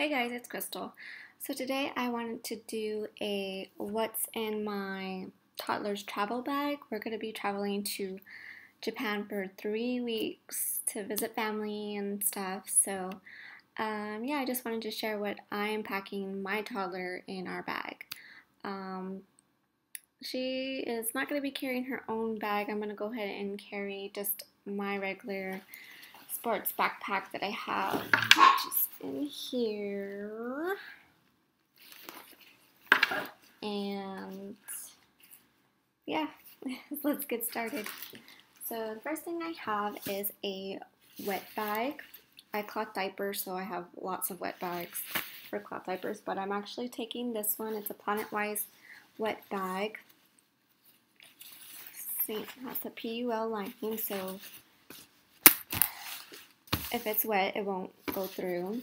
Hey guys, it's Crystal. So today I wanted to do a what's in my toddler's travel bag. We're going to be traveling to Japan for three weeks to visit family and stuff. So um, yeah, I just wanted to share what I am packing my toddler in our bag. Um, she is not going to be carrying her own bag. I'm going to go ahead and carry just my regular sports backpack that I have, is in here. And yeah, let's get started. So the first thing I have is a wet bag. I cloth diapers, so I have lots of wet bags for cloth diapers, but I'm actually taking this one. It's a Planet Wise wet bag. See, it has a PUL lining, so if it's wet, it won't go through.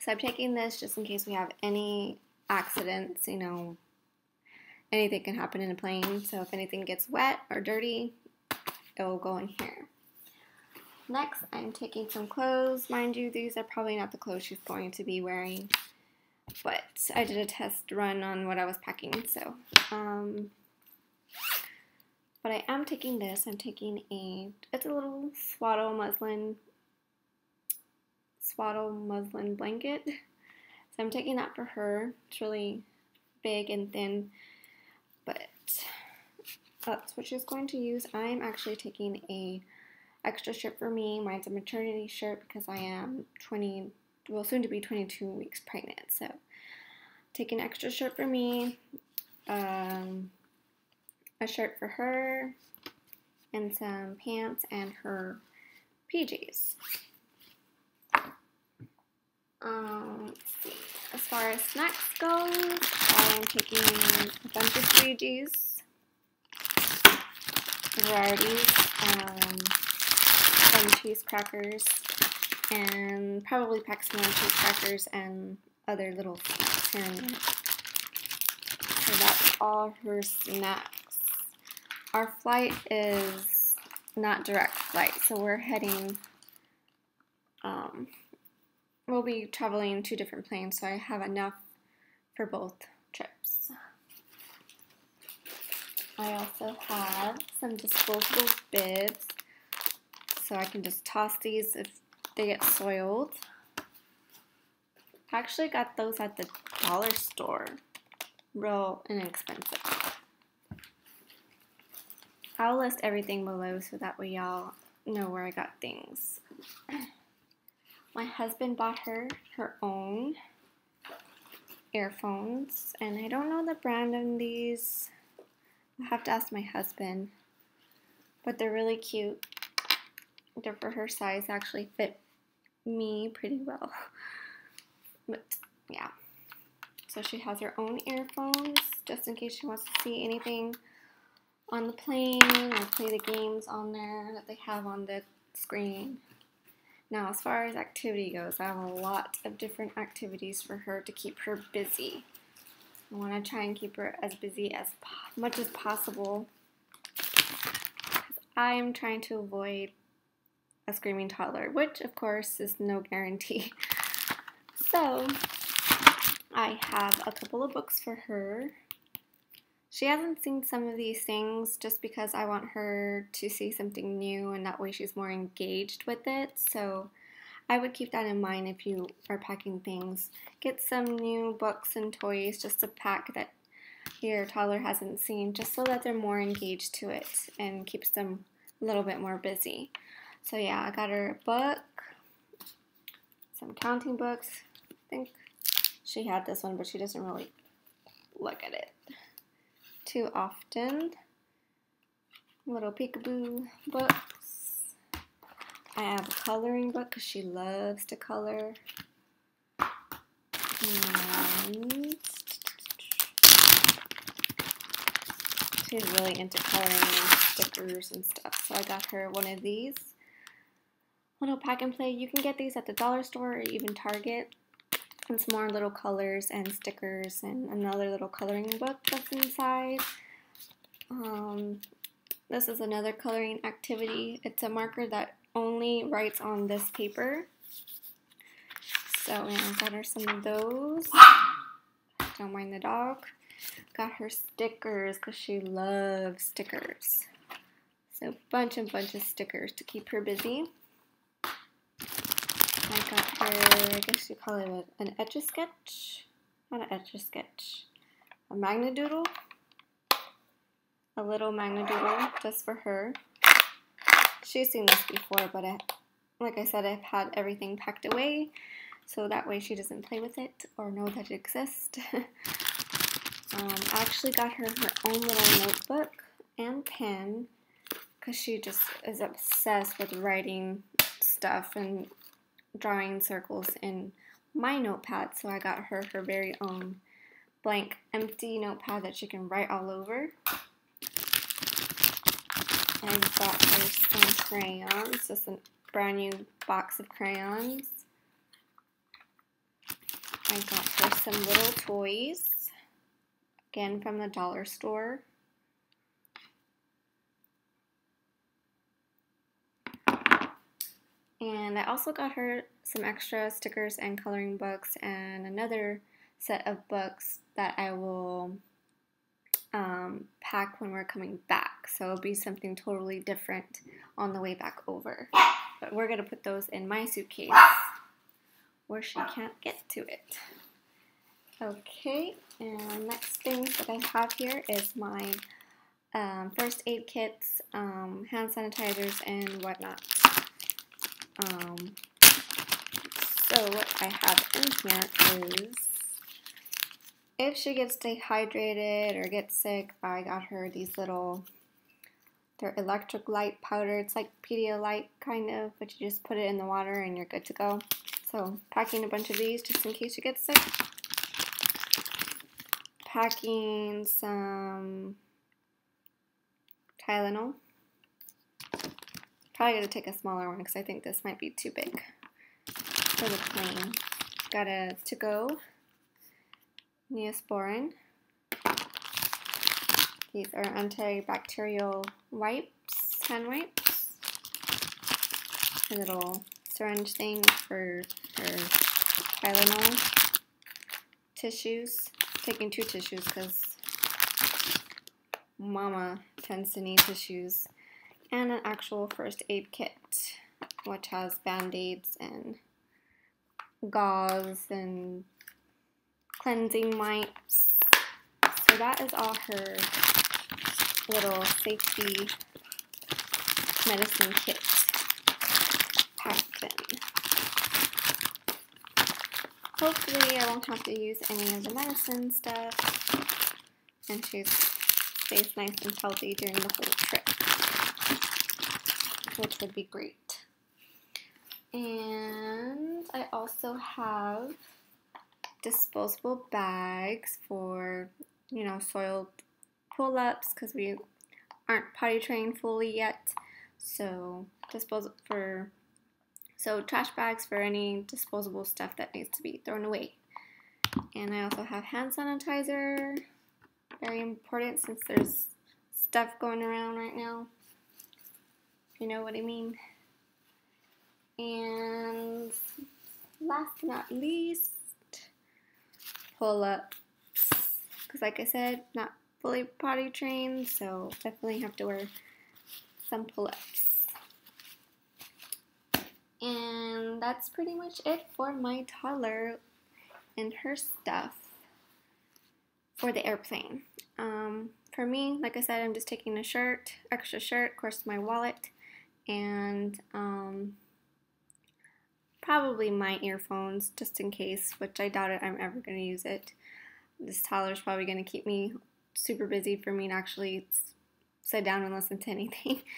So I'm taking this just in case we have any accidents, you know, anything can happen in a plane. So if anything gets wet or dirty, it will go in here. Next, I'm taking some clothes. Mind you, these are probably not the clothes she's going to be wearing, but I did a test run on what I was packing, so, um, but I am taking this. I'm taking a, it's a little swaddle muslin swaddle muslin blanket. So I'm taking that for her. It's really big and thin, but that's what she's going to use. I'm actually taking a extra shirt for me. Mine's a maternity shirt because I am 20, well, soon to be 22 weeks pregnant. So take an extra shirt for me, um, a shirt for her, and some pants and her PJs. Um, as far as snacks go, I'm taking a bunch of 3Gs, varieties, um, some cheese crackers, and probably packs more cheese crackers and other little snacks. So that's all her snacks. Our flight is not direct flight, so we're heading um, we'll be traveling two different planes, so I have enough for both trips. I also have some disposable bibs, so I can just toss these if they get soiled. I actually got those at the dollar store, real inexpensive. I'll list everything below so that way y'all know where I got things. My husband bought her her own earphones, and I don't know the brand of these. I'll have to ask my husband, but they're really cute. They're for her size, actually fit me pretty well. But yeah, so she has her own earphones just in case she wants to see anything on the plane or play the games on there that they have on the screen. Now, as far as activity goes, I have a lot of different activities for her to keep her busy. I want to try and keep her as busy as much as possible. I am trying to avoid a screaming toddler, which of course is no guarantee. So, I have a couple of books for her. She hasn't seen some of these things just because I want her to see something new and that way she's more engaged with it. So I would keep that in mind if you are packing things. Get some new books and toys just to pack that your toddler hasn't seen just so that they're more engaged to it and keeps them a little bit more busy. So yeah, I got her a book, some counting books. I think she had this one, but she doesn't really look at it too often. Little peekaboo books. I have a coloring book because she loves to color. And she's really into coloring and stickers and stuff. So I got her one of these. Little pack and play. You can get these at the dollar store or even Target and some more little colors and stickers and another little coloring book that's inside. Um, this is another coloring activity. It's a marker that only writes on this paper. So I got her some of those. Don't mind the dog. Got her stickers because she loves stickers. So bunch and bunch of stickers to keep her busy. I guess you call it an etch-a-sketch. Not an etch-a-sketch. A magnadoodle. A little magnadoodle just for her. She's seen this before, but I, like I said, I've had everything packed away so that way she doesn't play with it or know that it exists. um, I actually got her her own little notebook and pen because she just is obsessed with writing stuff and drawing circles in my notepad. So I got her her very own blank, empty notepad that she can write all over. I got her some crayons, just a brand new box of crayons. I got her some little toys, again from the dollar store. And I also got her some extra stickers and coloring books and another set of books that I will um, pack when we're coming back. So it'll be something totally different on the way back over. But we're going to put those in my suitcase where she can't get to it. Okay, and next thing that I have here is my um, first aid kits, um, hand sanitizers, and whatnot. Um, so what I have in here is if she gets dehydrated or gets sick, I got her these little, they're electrolyte powder. It's like Pedialyte kind of, but you just put it in the water and you're good to go. So packing a bunch of these just in case she gets sick. Packing some Tylenol. Probably gonna take a smaller one because I think this might be too big for the plane. Got a to-go Neosporin. These are antibacterial wipes, hand wipes. A little syringe thing for her Tylenol. Tissues. Taking two tissues because mama tends to need tissues and an actual first aid kit, which has band-aids and gauze and cleansing wipes. So that is all her little safety medicine kit packed in. Hopefully I won't have to use any of the medicine stuff and she stays nice and healthy during the whole trip which would be great. And I also have disposable bags for, you know, soiled pull-ups because we aren't potty trained fully yet. So disposable for so trash bags for any disposable stuff that needs to be thrown away. And I also have hand sanitizer, very important since there's stuff going around right now you know what I mean. And last but not least, pull ups. Because, like I said, not fully potty trained, so definitely have to wear some pull ups. And that's pretty much it for my toddler and her stuff for the airplane. Um, for me, like I said, I'm just taking a shirt, extra shirt, of course, my wallet, and um, probably my earphones just in case, which I doubt it I'm ever going to use it. This is probably going to keep me super busy for me to actually sit down and listen to anything.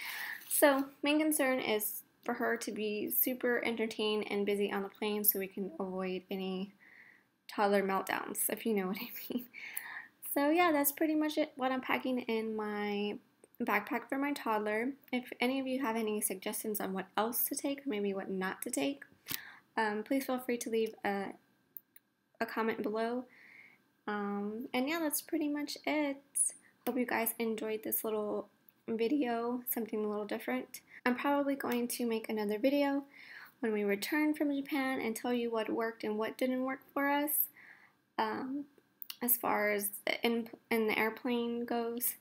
So, main concern is for her to be super entertained and busy on the plane so we can avoid any toddler meltdowns, if you know what I mean. So, yeah, that's pretty much it. What I'm packing in my backpack for my toddler. If any of you have any suggestions on what else to take, or maybe what not to take, um, please feel free to leave a, a comment below. Um, and yeah, that's pretty much it. Hope you guys enjoyed this little video, something a little different. I'm probably going to make another video when we return from Japan and tell you what worked and what didn't work for us. Um, as far as in, in the airplane goes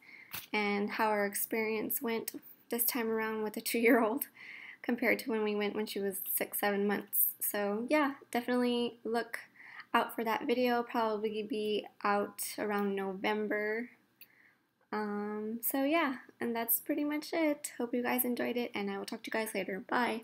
and how our experience went this time around with a two-year-old compared to when we went when she was six, seven months. So yeah, definitely look out for that video. Probably be out around November. Um, so yeah, and that's pretty much it. Hope you guys enjoyed it, and I will talk to you guys later. Bye.